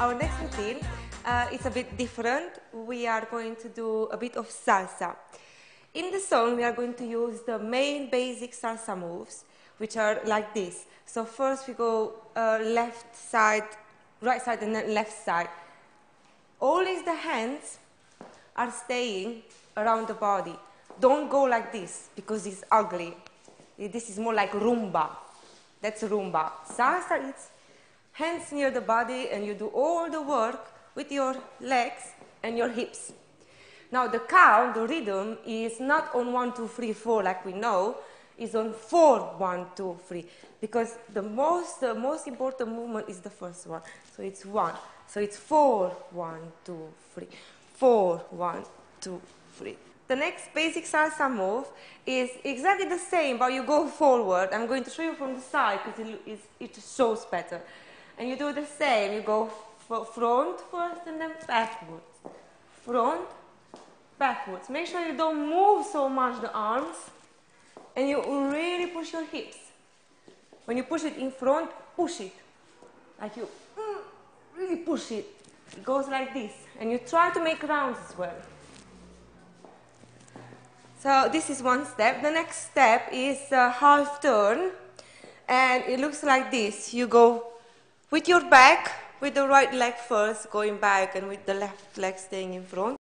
Our next routine uh, is a bit different. We are going to do a bit of salsa. In the song, we are going to use the main basic salsa moves, which are like this. So first we go uh, left side, right side, and then left side. Always the hands are staying around the body. Don't go like this because it's ugly. This is more like rumba. That's rumba. Salsa is hands near the body and you do all the work with your legs and your hips. Now the count, the rhythm, is not on one, two, three, four like we know, is on four, one, two, three. Because the most, the most important movement is the first one. So it's one. So it's four, one, two, three. Four, one, two, three. The next basic salsa move is exactly the same, but you go forward. I'm going to show you from the side because it, it shows better. And you do the same. You go front first and then backwards. Front, backwards. Make sure you don't move so much the arms and you really push your hips. When you push it in front, push it. Like you mm, really push it. It goes like this. And you try to make rounds as well. So this is one step. The next step is a half turn. And it looks like this. You go with your back, with the right leg first going back and with the left leg staying in front.